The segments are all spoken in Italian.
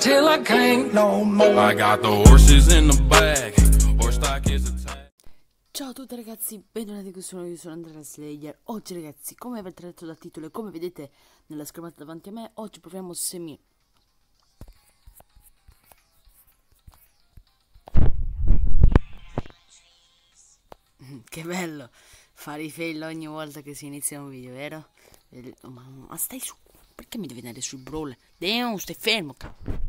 till I can't no more. I got the horses in the bag. Ciao a tutti ragazzi, bentornati qui sono io, sono Andrea Slayer Oggi ragazzi, come avete letto dal titolo e come vedete nella schermata davanti a me Oggi proviamo Semi Che bello fare i fail ogni volta che si inizia un video, vero? Ma, ma stai su, perché mi devi andare sui brawl? Damn, stai fermo, cazzo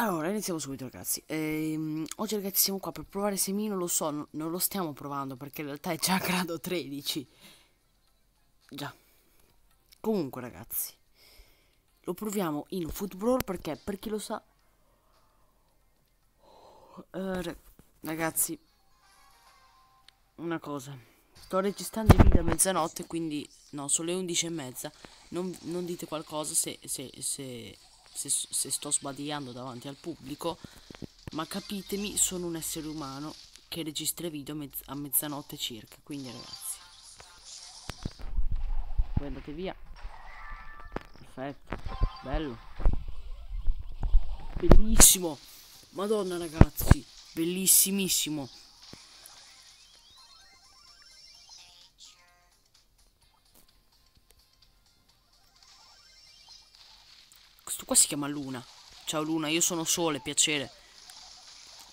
Allora, iniziamo subito ragazzi. Ehm, oggi ragazzi siamo qua per provare Semino, lo so, non, lo stiamo provando perché in realtà è già grado 13. Già. Comunque ragazzi, lo proviamo in football perché, per chi lo sa... Eh, ra- ragazzi, una cosa. Sto registrando il video a mezzanotte, quindi no, sono le 11 e mezza. Non, non dite qualcosa se, se, se, se, se sto sbadigliando davanti al pubblico, ma capitemi, sono un essere umano che registra video mezz- a mezzanotte circa. Quindi ragazzi, voi andate via. Perfetto, bello. Bellissimo. Madonna ragazzi, bellissimissimo. Qua si chiama Luna. Ciao Luna, io sono Sole, piacere.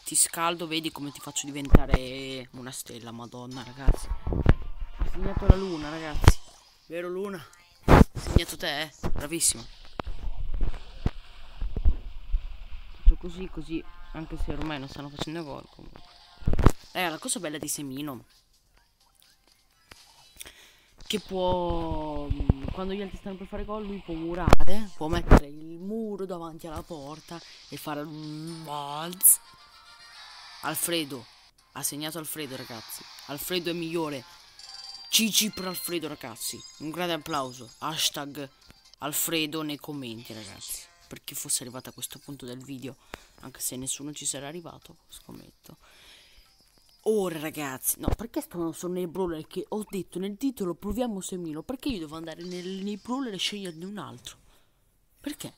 Ti scaldo, vedi come ti faccio diventare una stella, madonna ragazzi. Ha segnato la Luna, ragazzi. Vero Luna? Ha segnato te, eh? Bravissimo. Faccio così, così, anche se ormai non stanno facendo gol comunque. Eh, la cosa bella di Semino che può mh, quando gli altri stanno per fare gol lui può murare può mettere il muro davanti alla porta e fare buzz Alfredo ha segnato Alfredo ragazzi. Alfredo è migliore. GG per Alfredo ragazzi. Un grande applauso. Hashtag Alfredo nei commenti ragazzi. Per chi fosse arrivato a questo punto del video anche se nessuno ci sarà arrivato scommetto Ora ragazzi, no, perché stavano solo nei brawler che ho detto nel titolo proviamo Semino? Perché io devo andare nel- nei brawler e sceglierne un altro? Perché?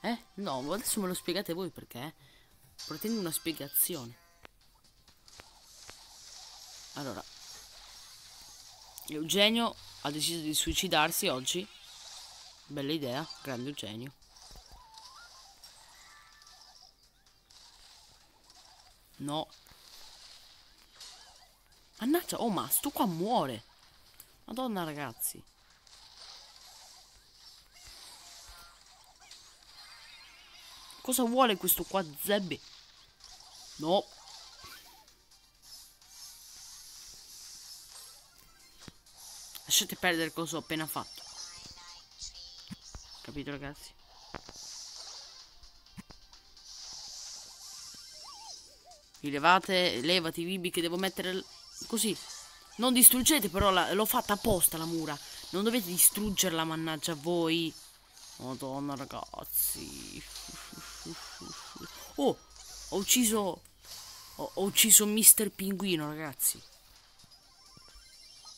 Eh? No, adesso me lo spiegate voi perché? eh? Pretendo una spiegazione. Allora, Eugenio ha deciso di suicidarsi oggi. Bella idea, grande Eugenio. No, Mannaggia, oh ma sto qua muore. Madonna ragazzi. Cosa vuole questo qua Zebbe? No. Lasciate perdere cosa ho appena fatto. Capito ragazzi? Vi levate, levati Vibi che devo mettere così. Non distruggete però, l'ho fatta apposta la mura. Non dovete distruggerla, mannaggia voi. Madonna ragazzi. Oh, ho ucciso... Ho, ho ucciso Mister Pinguino, ragazzi.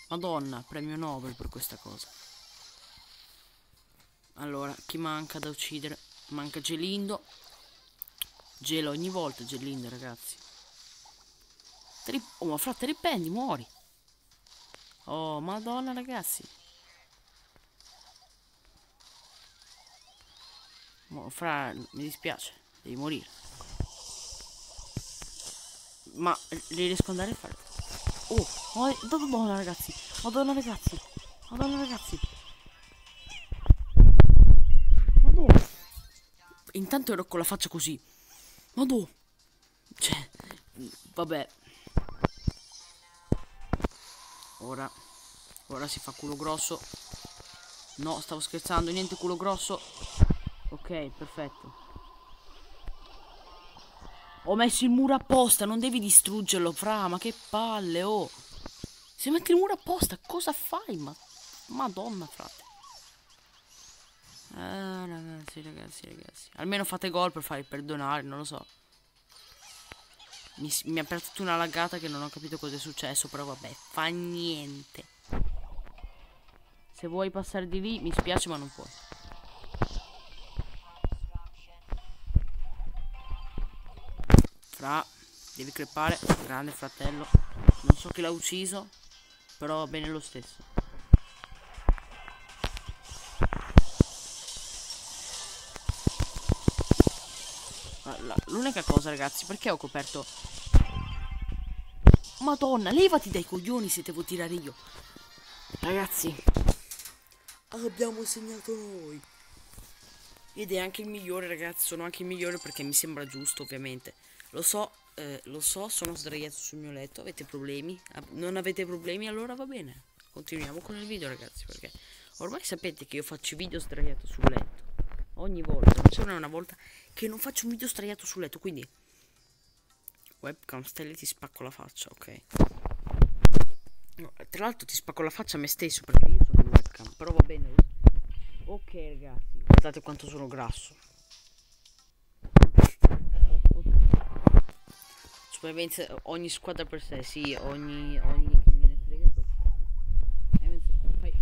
Madonna, premio Nobel per questa cosa. Allora, chi manca da uccidere? Manca Gelindo. Gelo ogni volta, Gelindo, ragazzi. Te ri- Oh, ma fra te riprendi, muori. Oh, madonna, ragazzi. Fra, mi dispiace, devi morire. Ma li riesco andare a fare. Oh, oh, madonna, ragazzi. Madonna, ragazzi. Madonna, ragazzi. Madonna. Intanto ero con la faccia così. Madonna. Cioè, vabbè. Ora, ora si fa culo grosso. No, stavo scherzando, niente culo grosso. Ok, perfetto. Ho messo il muro apposta, non devi distruggerlo, fra, ma che palle, oh. Se metti il muro apposta, cosa fai? Ma, madonna, frate. Ah, ragazzi, ragazzi, ragazzi. Almeno fate gol per farvi perdonare, non lo so. Mi, mi ha preso una laggata che non ho capito cosa è successo, però vabbè, fa niente. Se vuoi passare di lì, mi spiace, ma non puoi. Fra, devi crepare, grande fratello. Non so chi l'ha ucciso, però va bene lo stesso. L'unica cosa, ragazzi, perché ho coperto... Madonna, levati dai coglioni se devo tirare io. Ragazzi, abbiamo segnato noi. Ed è anche il migliore, ragazzi. Sono anche il migliore perché mi sembra giusto, ovviamente. Lo so, eh, lo so, sono sdraiato sul mio letto. Avete problemi? Non avete problemi? Allora va bene. Continuiamo con il video, ragazzi. Perché ormai sapete che io faccio video sdraiato sul letto. Ogni volta. Non c'è una volta che non faccio un video sdraiato sul letto. Quindi, webcam stelle ti spacco la faccia, ok? No, tra l'altro ti spacco la faccia a me stesso perché io sono il webcam. Però va bene. Ok, ragazzi. Guardate quanto sono grasso. Supervivenza ogni squadra per sé, sì, ogni. ogni.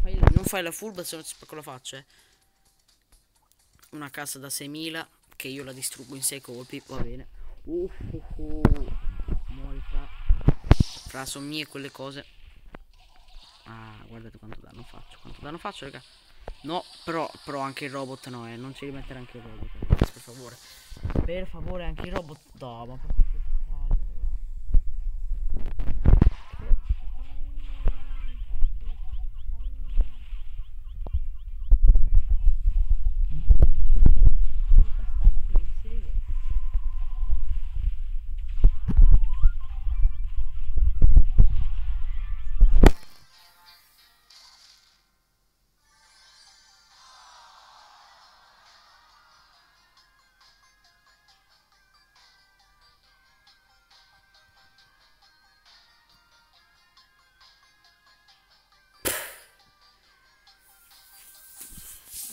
Eh, non fai la furba se no ti spacco la faccia. eh. Una casa da 6000 che io la distruggo in 6 colpi, va bene. Uh, uh, uh. Muori fra. Sono mie quelle cose. Ah, guardate quanto danno faccio. Quanto danno faccio, raga. No, però, però anche il robot no, eh. Non ci devi mettere anche il robot, per favore. Per favore, anche il robot. No, ma proprio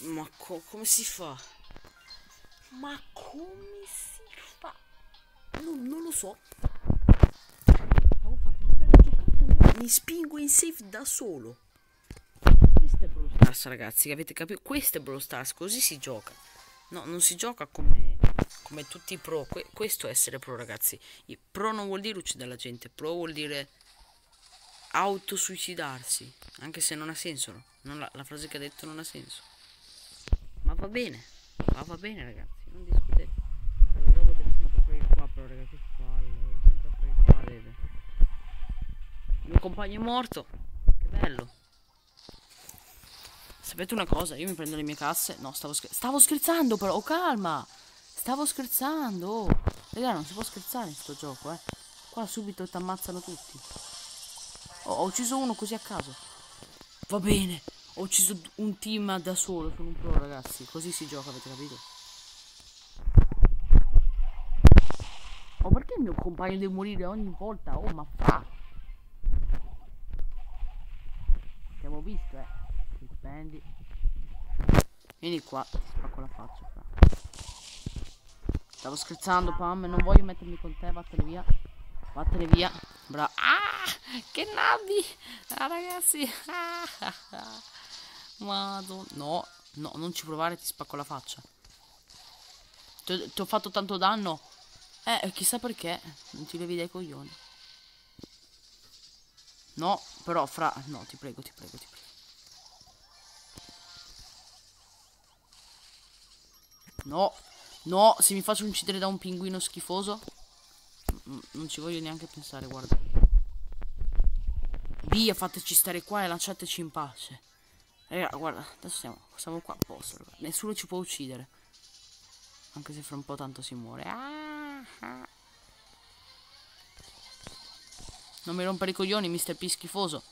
Ma co- come si fa? Ma come si fa? Non, non lo so. Mi spingo in safe da solo. Questo è Brawl Stars, ragazzi. Avete capito? Questo è Brawl Stars. Così si gioca. No, non si gioca come, come tutti i pro. Que- questo è essere pro, ragazzi. I pro non vuol dire uccidere la gente. Pro vuol dire autosuicidarsi. Anche se non ha senso. no? Non la, la frase che ha detto non ha senso. Ma va bene. Ma va bene, ragazzi. Non discutete. Il robot deve sempre apparire qua, però, ragazzi. Che palle. Sempre apparire qua, deve. Il mio compagno è morto. Che bello. Sapete una cosa? Io mi prendo le mie casse. No, stavo, scher- stavo scherzando, però. Oh, calma. Stavo scherzando. Oh. Raga, non si può scherzare in sto gioco, eh. Qua subito ti ammazzano tutti. Oh, ho ucciso uno così a caso. Va bene. Ho ucciso un team da solo. Sono un pro, ragazzi. Così si gioca, avete capito? Oh, perché il mio compagno deve morire ogni volta? Oh, ma fa. Abbiamo visto, eh. Ti prendi. Vieni qua, ti spacco la faccia, fra. Stavo scherzando, Pam. Non voglio mettermi con te. Vattene via. Vattene via. Bra. Ah! Che navi! Ah, ragazzi. Ah, ah, ah. Madonna. No, no, non ci provare, ti spacco la faccia. Ti ho, ti ho fatto tanto danno. Eh, chissà perché. Non ti levi dai coglioni. No, però fra... No, ti prego, ti prego, ti prego. No, no, se mi faccio uccidere da un pinguino schifoso... mm, Non ci voglio neanche pensare, guarda. Via, fateci stare qua e lasciateci in pace. Raga, guarda, adesso siamo, siamo qua a posto, raga. Nessuno ci può uccidere. Anche se fra un po' tanto si muore. Ah, ah. Non mi rompere i coglioni, Mr. P schifoso.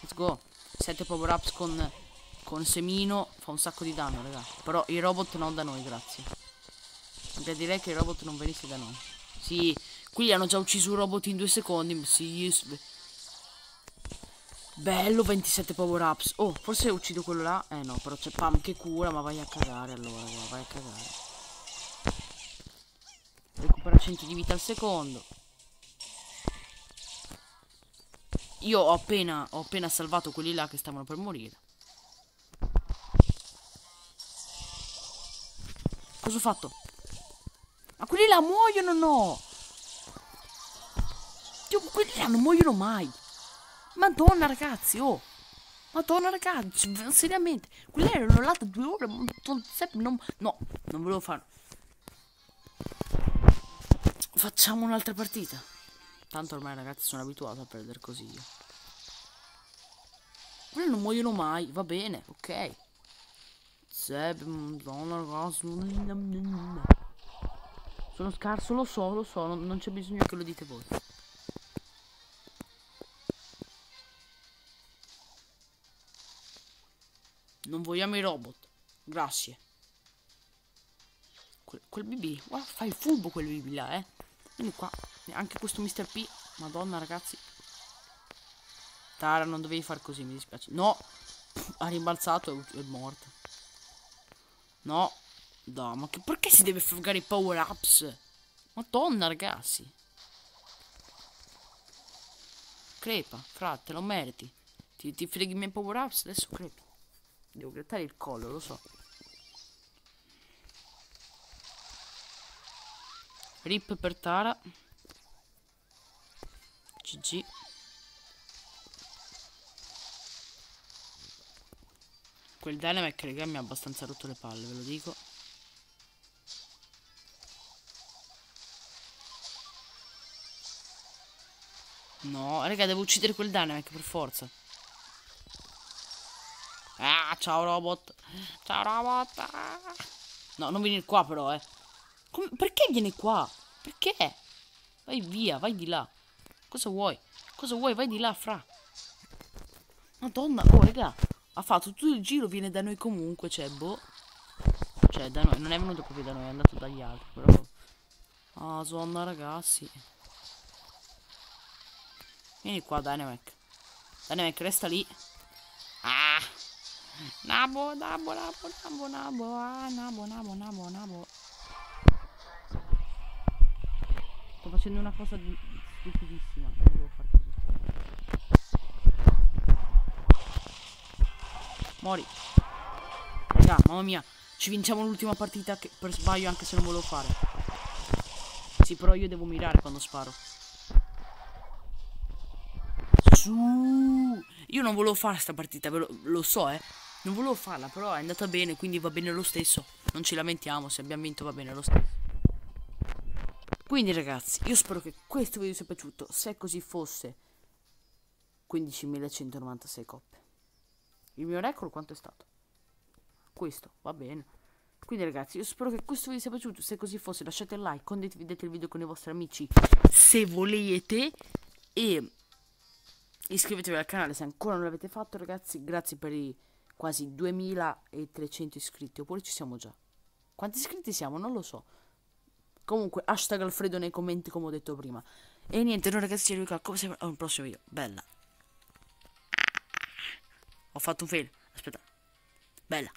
Let's go. 7 power ups con, con semino. Fa un sacco di danno, raga. Però i robot non da noi, grazie. Anche direi che i robot non venisse da noi. Sì, qui hanno già ucciso un robot in due secondi. Sì, Bello 27 power ups. Oh, forse uccido quello là. Eh no, però c'è Pam che cura, ma vai a cagare allora, vai a cagare. Recupera 100 di vita al secondo. Io ho appena, ho appena salvato quelli là che stavano per morire. Cosa ho fatto? Ma quelli là muoiono no! Dio, quelli là non muoiono mai! Madonna ragazzi, oh! Madonna ragazzi, seriamente, quelli erano là da due ore, non, no, non volevo fare. Facciamo un'altra partita. Tanto ormai ragazzi sono abituato a perdere così io. Quelli non muoiono mai, va bene, ok. Seb, madonna ragazzi. Sono scarso, lo so, lo so, non, non c'è bisogno che lo dite voi. Vogliamo i robot. Grazie. Quel, quel BB, guarda, fa il furbo quel BB là, eh. Vieni qua. Anche questo Mr. P. Madonna, ragazzi. Tara, non dovevi far così, mi dispiace. No! Ha rimbalzato e è morto. No. No, ma che, perché si deve fregare i power ups? Madonna, ragazzi. Crepa, frate, lo meriti. Ti, ti freghi i miei power ups, adesso crepi. Devo grattare il collo, lo so. Rip per Tara. GG. Quel Dynamac raga mi ha abbastanza rotto le palle, ve lo dico. No, raga, devo uccidere quel Dynamac per forza. Ciao robot. Ciao robot. No, non venire qua però, eh. Come, perché vieni qua? Perché? Vai via, vai di là. Cosa vuoi? Cosa vuoi? Vai di là, fra. Madonna, oh, raga. Ha fatto tutto il giro, viene da noi comunque, cioè, boh. Cioè, da noi, non è venuto proprio da noi, è andato dagli altri, però. Ah, zonna, ragazzi. Vieni qua, Dynamac. Dynamac, resta lì. Nabo, nabo, nabo, nabo, nabo, ah, nabo, nabo, nabo, nabo. Sto facendo una cosa di... stupidissima, non devo fare così. Mori. Raga, mamma mia, ci vinciamo l'ultima partita che per sbaglio anche se non volevo fare. Sì, però io devo mirare quando sparo. Su. Io non volevo fare sta partita, lo, lo so, eh. Non volevo farla, però è andata bene, quindi va bene lo stesso. Non ci lamentiamo, se abbiamo vinto va bene lo stesso. Quindi ragazzi, io spero che questo video sia piaciuto. Se così fosse, 15.196 coppe. Il mio record quanto è stato? Questo, va bene. Quindi ragazzi, io spero che questo video sia piaciuto. Se così fosse, lasciate il like, condividete il video con i vostri amici se volete. E iscrivetevi al canale se ancora non l'avete fatto, ragazzi. Grazie per i quasi 2300 iscritti. Oppure ci siamo già. Quanti iscritti siamo? Non lo so. Comunque, hashtag Alfredo nei commenti come ho detto prima. E niente, noi ragazzi ci vediamo come sempre un prossimo video. Bella. Ho fatto un fail. Aspetta. Bella.